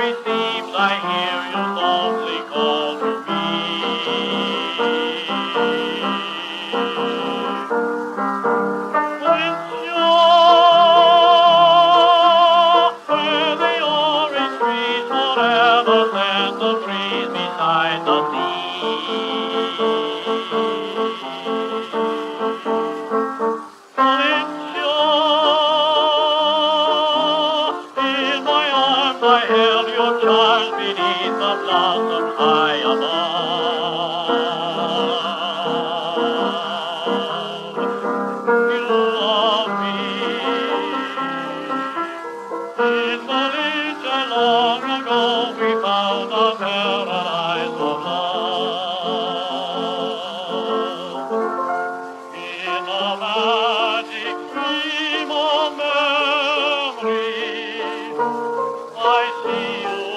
it seems I hear you softly call to me. Where the orange trees forever stand the breeze beside the In your beneath the blossom high above. You love me. In Malaysia long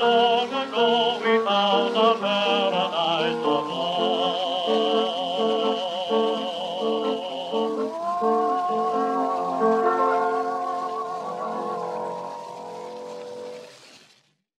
long ago we found a man.